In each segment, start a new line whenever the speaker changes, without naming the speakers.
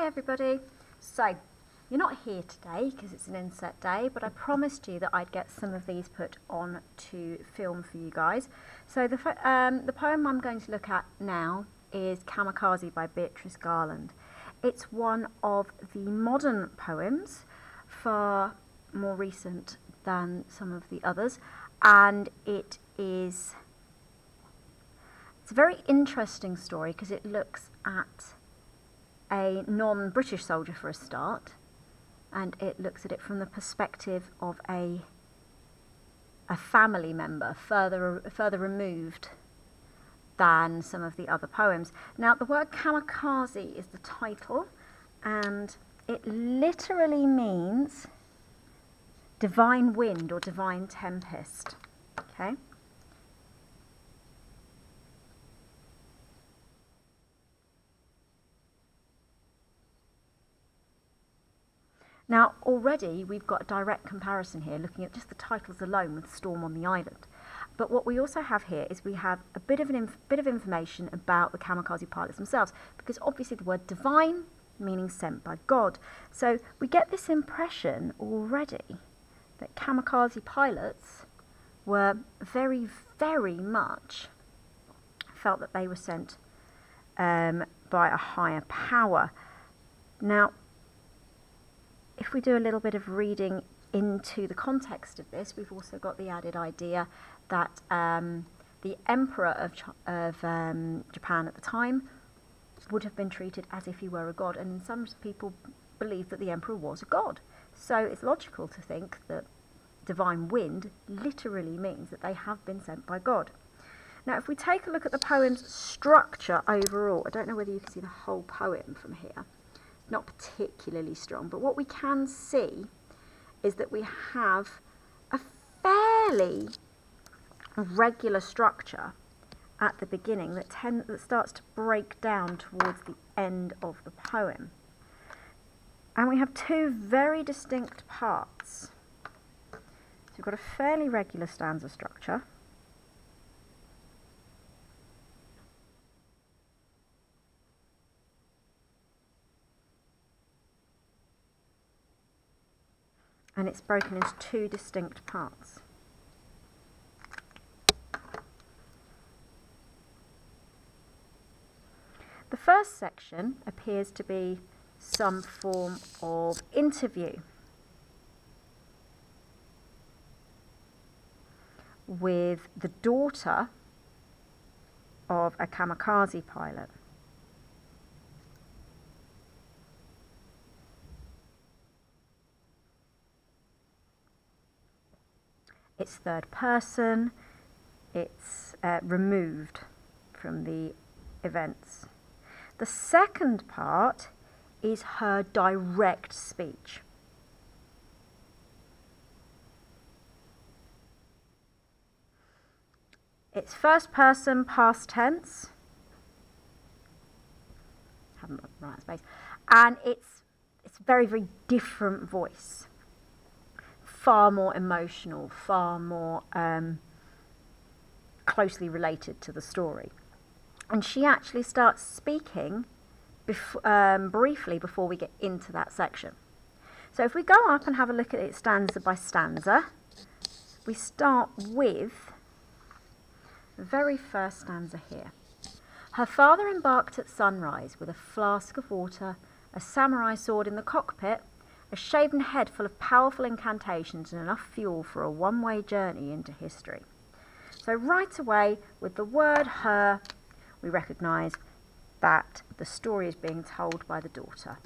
Hi everybody. So, you're not here today because it's an inset day, but I promised you that I'd get some of these put on to film for you guys. So the, um, the poem I'm going to look at now is Kamikaze by Beatrice Garland. It's one of the modern poems, far more recent than some of the others, and it is it's a very interesting story because it looks at a non-British soldier for a start, and it looks at it from the perspective of a a family member further further removed than some of the other poems. Now the word kamikaze is the title and it literally means divine wind or divine tempest. Okay? Now, already we've got a direct comparison here, looking at just the titles alone with Storm on the Island. But what we also have here is we have a bit of, an bit of information about the kamikaze pilots themselves, because obviously the word divine meaning sent by God. So we get this impression already that kamikaze pilots were very, very much felt that they were sent um, by a higher power. Now, if we do a little bit of reading into the context of this, we've also got the added idea that um, the emperor of, of um, Japan at the time would have been treated as if he were a god, and some people believe that the emperor was a god. So it's logical to think that divine wind literally means that they have been sent by God. Now, if we take a look at the poem's structure overall, I don't know whether you can see the whole poem from here not particularly strong. But what we can see is that we have a fairly regular structure at the beginning that, tend, that starts to break down towards the end of the poem. And we have two very distinct parts. So we've got a fairly regular stanza structure. And it's broken into two distinct parts. The first section appears to be some form of interview with the daughter of a kamikaze pilot. It's third person, it's uh, removed from the events. The second part is her direct speech. It's first person, past tense. Haven't of space. And it's it's very, very different voice far more emotional, far more um, closely related to the story. And she actually starts speaking bef- um, briefly before we get into that section. So if we go up and have a look at it stanza by stanza, we start with the very first stanza here. Her father embarked at sunrise with a flask of water, a samurai sword in the cockpit, a shaven head full of powerful incantations and enough fuel for a one-way journey into history. So right away, with the word her, we recognise that the story is being told by the daughter.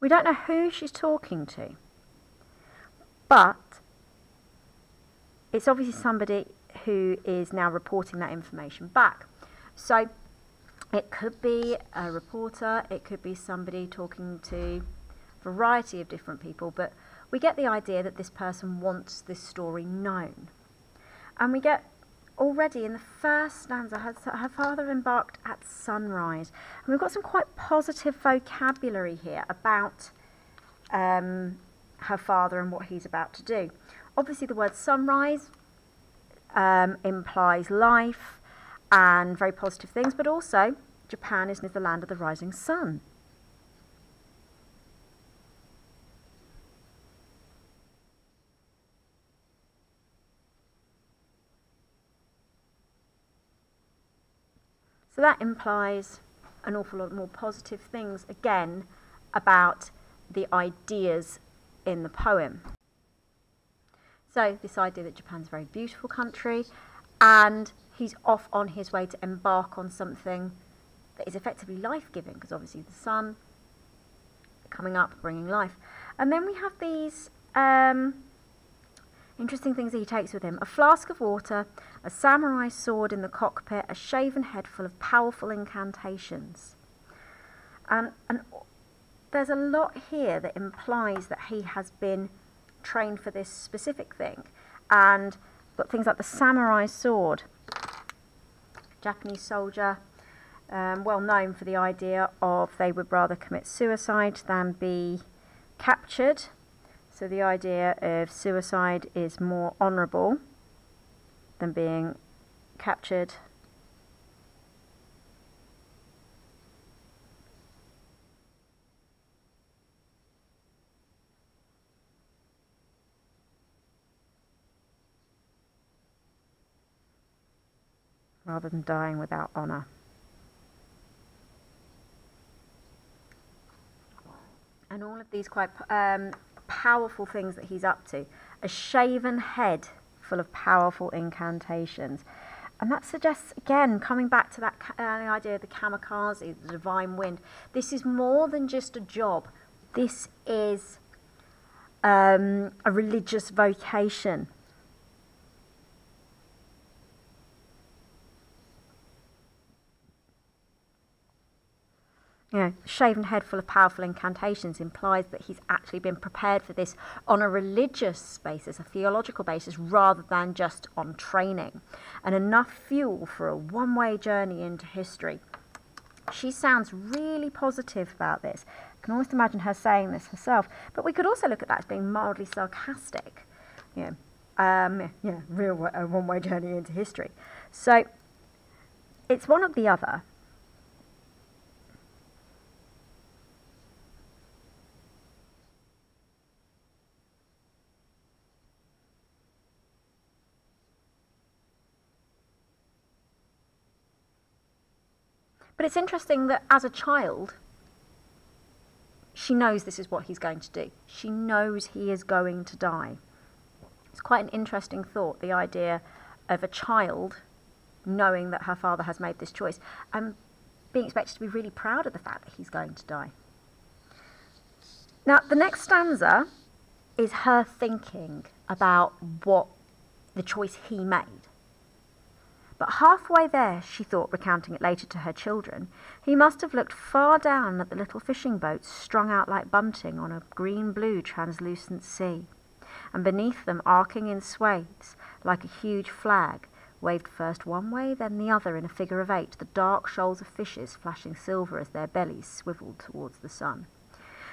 We don't know who she's talking to, but it's obviously somebody who is now reporting that information back. So it could be a reporter, it could be somebody talking to a variety of different people, but we get the idea that this person wants this story known. And we get already in the first stanza, her, her father embarked at sunrise. And we've got some quite positive vocabulary here about um, her father and what he's about to do. Obviously, the word sunrise um, implies life and very positive things, but also Japan is the land of the rising sun. So that implies an awful lot more positive things again about the ideas in the poem. So this idea that Japan's a very beautiful country and he's off on his way to embark on something that is effectively life-giving because obviously the sun coming up bringing life. And then we have these um, interesting things that he takes with him. A flask of water, a samurai sword in the cockpit, a shaven head full of powerful incantations. And, and there's a lot here that implies that he has been trained for this specific thing. And got things like the samurai sword, Japanese soldier, um, well known for the idea of they would rather commit suicide than be captured. So the idea of suicide is more honourable than being captured rather than dying without honour. And all of these quite um, powerful things that he's up to. A shaven head full of powerful incantations. And that suggests, again, coming back to that uh, idea of the kamikaze, the divine wind, this is more than just a job. This is um, a religious vocation. You know, shaven head full of powerful incantations implies that he's actually been prepared for this on a religious basis, a theological basis, rather than just on training. And enough fuel for a one way journey into history. She sounds really positive about this. I can almost imagine her saying this herself. But we could also look at that as being mildly sarcastic. You know, um, yeah, real one way journey into history. So it's one or the other. But it's interesting that as a child, she knows this is what he's going to do. She knows he is going to die. It's quite an interesting thought, the idea of a child knowing that her father has made this choice and being expected to be really proud of the fact that he's going to die. Now, the next stanza is her thinking about what the choice he made. But halfway there, she thought, recounting it later to her children, he must have looked far down at the little fishing boats strung out like bunting on a green-blue translucent sea, and beneath them, arcing in swathes like a huge flag, waved first one way, then the other in a figure of eight, the dark shoals of fishes flashing silver as their bellies swiveled towards the sun.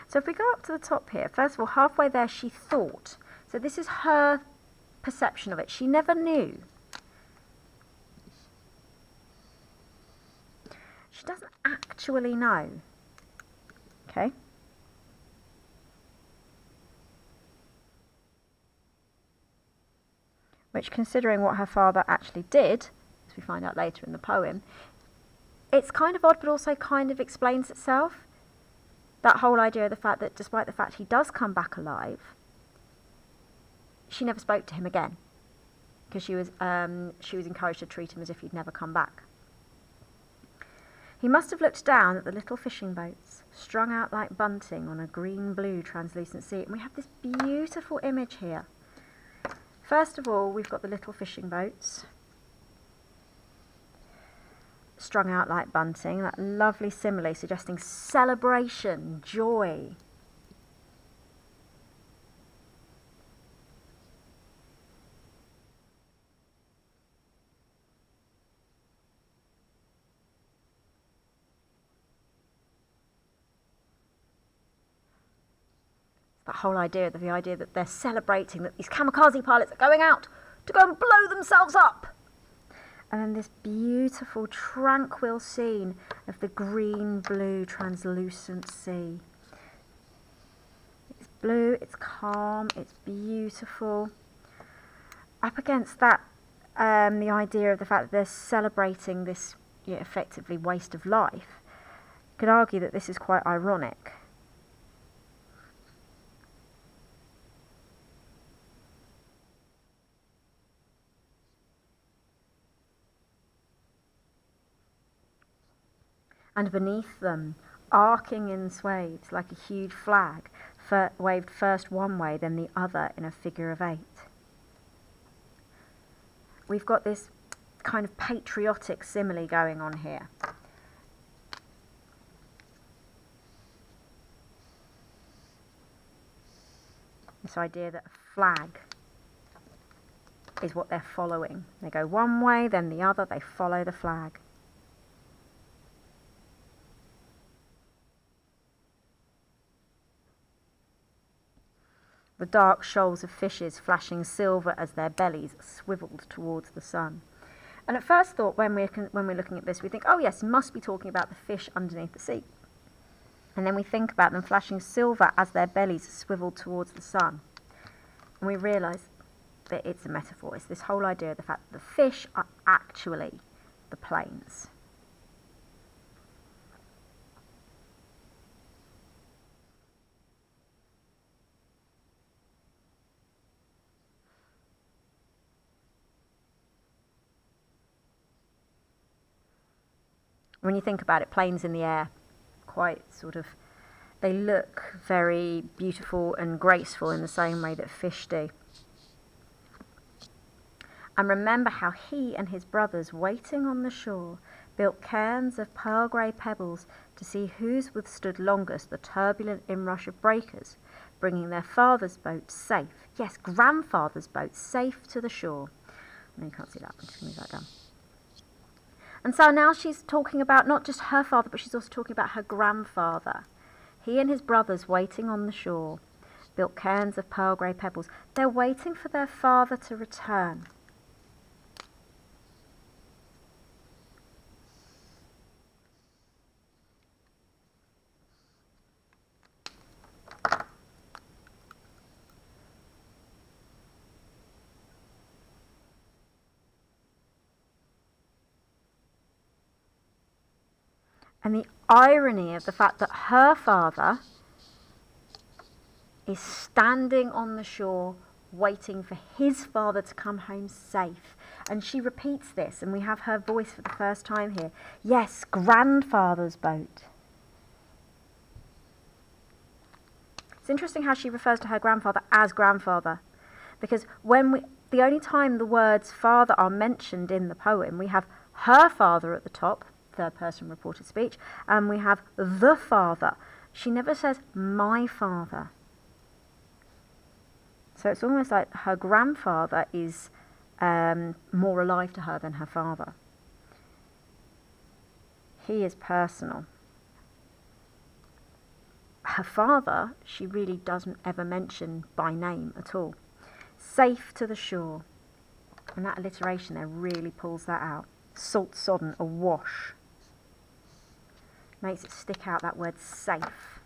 So if we go up to the top here, first of all, halfway there she thought. So this is her perception of it. She never knew She doesn't actually know. Okay? Which, considering what her father actually did, as we find out later in the poem, it's kind of odd, but also kind of explains itself. That whole idea of the fact that despite the fact he does come back alive, she never spoke to him again because she was um, she was encouraged to treat him as if he'd never come back. He must have looked down at the little fishing boats, strung out like bunting on a green-blue translucent sea. And we have this beautiful image here. First of all, we've got the little fishing boats, strung out like bunting, that lovely simile suggesting celebration, joy, That whole idea, the idea that they're celebrating that these kamikaze pilots are going out to go and blow themselves up. And then this beautiful, tranquil scene of the green blue translucent sea. It's blue, it's calm, it's beautiful. Up against that, um, the idea of the fact that they're celebrating this you know, effectively waste of life, you could argue that this is quite ironic. And beneath them, arcing in swathes like a huge flag, waved first one way, then the other in a figure of eight. We've got this kind of patriotic simile going on here. This idea that a flag is what they're following. They go one way, then the other, they follow the flag. The dark shoals of fishes flashing silver as their bellies swiveled towards the sun. And at first thought, when we're, when we're looking at this, we think, oh yes, must be talking about the fish underneath the sea. And then we think about them flashing silver as their bellies swiveled towards the sun. And we realise that it's a metaphor. It's this whole idea of the fact that the fish are actually the planes. When you think about it, planes in the air, quite sort of, they look very beautiful and graceful in the same way that fish do. And remember how he and his brothers, waiting on the shore, built cairns of pearl grey pebbles to see whose withstood longest the turbulent inrush of breakers, bringing their father's boat safe, yes, grandfather's boat safe to the shore. No, you can't see that. I'm just going to move that down. And so now she's talking about not just her father, but she's also talking about her grandfather. He and his brothers waiting on the shore, built cairns of pearl grey pebbles. They're waiting for their father to return. And the irony of the fact that her father is standing on the shore waiting for his father to come home safe. And she repeats this, and we have her voice for the first time here. Yes, grandfather's boat. It's interesting how she refers to her grandfather as grandfather, because when we, the only time the words father are mentioned in the poem, we have her father at the top, third person reported speech, and we have the father. She never says my father. So it's almost like her grandfather is um, more alive to her than her father. He is personal. Her father, she really doesn't ever mention by name at all. Safe to the shore. And that alliteration there really pulls that out. Salt sodden, awash makes it stick out that word safe.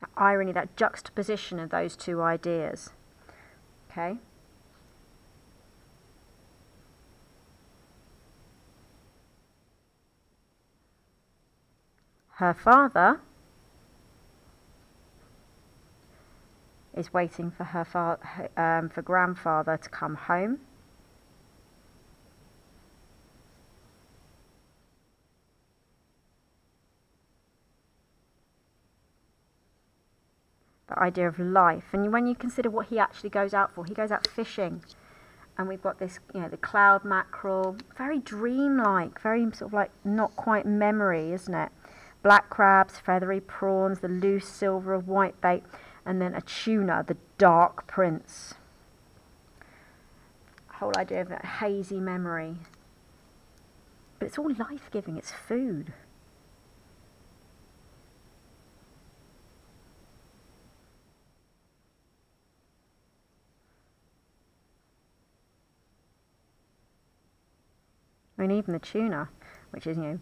That irony, that juxtaposition of those two ideas. Okay? Her father is waiting for her fa- um, for grandfather to come home. The idea of life, and when you consider what he actually goes out for, he goes out fishing, and we've got this, you know, the cloud mackerel, very dreamlike, very sort of like not quite memory, isn't it? Black crabs, feathery prawns, the loose silver of whitebait and then a tuna, the dark prince. Whole idea of that hazy memory. But it's all life giving, it's food. I mean, even the tuna, which is, you know,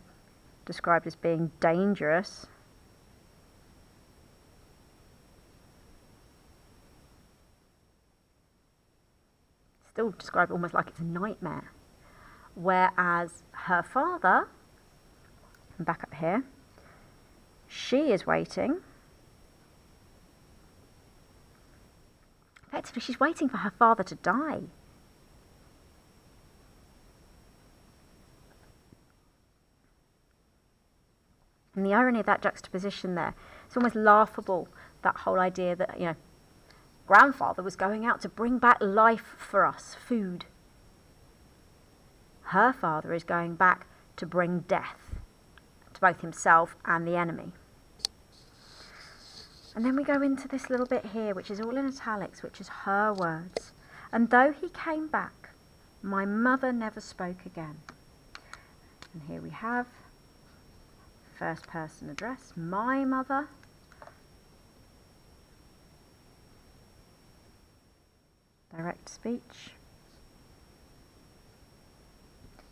described as being dangerous, still described almost like it's a nightmare. Whereas her father, back up here, she is waiting. Effectively, she's waiting for her father to die. And the irony of that juxtaposition there, it's almost laughable, that whole idea that, you know, grandfather was going out to bring back life for us, food. Her father is going back to bring death to both himself and the enemy. And then we go into this little bit here, which is all in italics, which is her words. And though he came back, my mother never spoke again. And here we have first person address, my mother. Speech.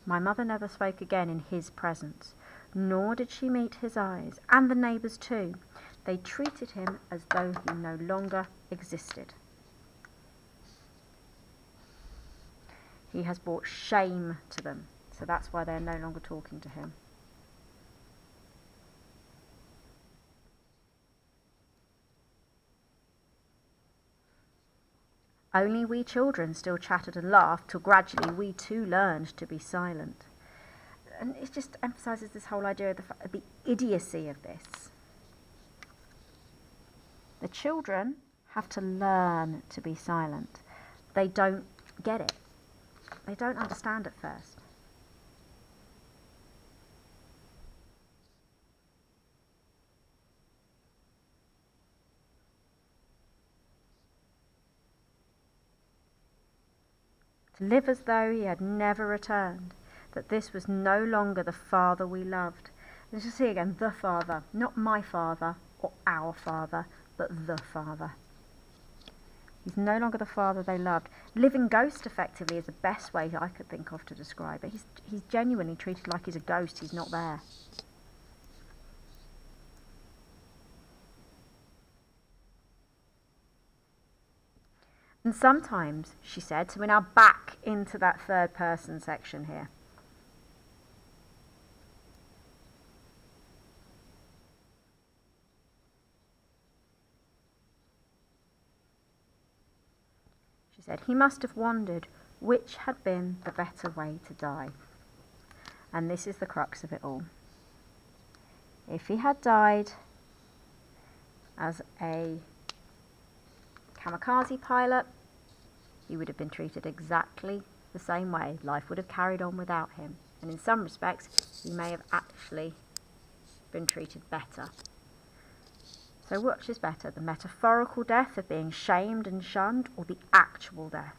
My mother never spoke again in his presence, nor did she meet his eyes, and the neighbours too. They treated him as though he no longer existed. He has brought shame to them, so that's why they're no longer talking to him. Only we children still chattered and laughed till gradually we too learned to be silent. And it just emphasises this whole idea of the, of the idiocy of this. The children have to learn to be silent. They don't get it. They don't understand at first. to live as though he had never returned, that this was no longer the Father we loved. And you see again, the Father, not my Father or our Father, but the Father. He's no longer the Father they loved. Living ghost, effectively, is the best way I could think of to describe it. He's, he's genuinely treated like he's a ghost, he's not there. And sometimes, she said, so we're now back into that third person section here. She said, he must have wondered which had been the better way to die. And this is the crux of it all. If he had died as a kamikaze pilot, he would have been treated exactly the same way. Life would have carried on without him. And in some respects, he may have actually been treated better. So which is better, the metaphorical death of being shamed and shunned, or the actual death?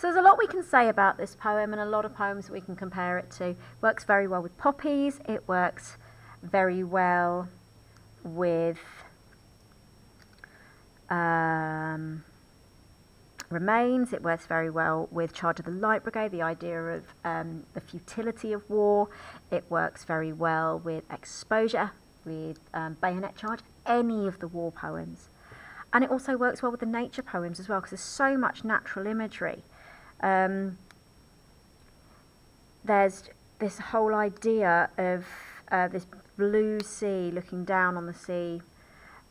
So there's a lot we can say about this poem and a lot of poems we can compare it to. Works very well with poppies. It works very well with um, remains. It works very well with Charge of the Light Brigade, the idea of um, the futility of war. It works very well with Exposure, with um, Bayonet Charge, any of the war poems. And it also works well with the nature poems as well, because there's so much natural imagery. Um, there's this whole idea of uh, this blue sea looking down on the sea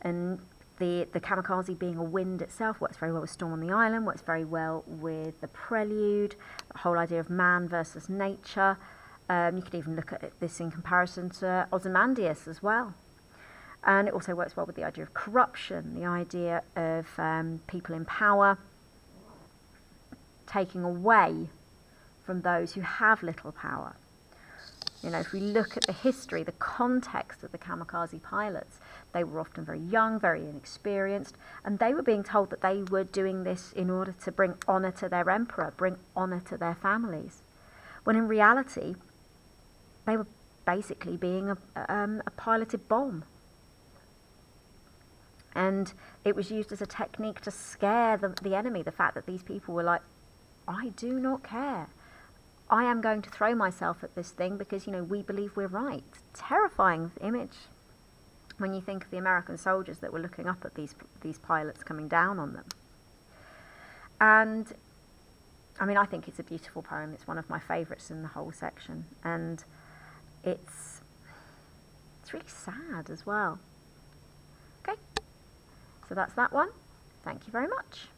and the, the kamikaze being a wind itself works very well with Storm on the Island, works very well with the prelude, the whole idea of man versus nature. Um, you could even look at this in comparison to Ozymandias as well. And it also works well with the idea of corruption, the idea of um, people in power taking away from those who have little power. You know, if we look at the history, the context of the kamikaze pilots, they were often very young, very inexperienced, and they were being told that they were doing this in order to bring honour to their emperor, bring honour to their families. When in reality, they were basically being a, um, a piloted bomb. And it was used as a technique to scare the, the enemy, the fact that these people were like, I do not care. I am going to throw myself at this thing because, you know, we believe we're right. Terrifying image when you think of the American soldiers that were looking up at these, these pilots coming down on them. And, I mean, I think it's a beautiful poem. It's one of my favourites in the whole section. And it's, it's really sad as well. Okay, so that's that one. Thank you very much.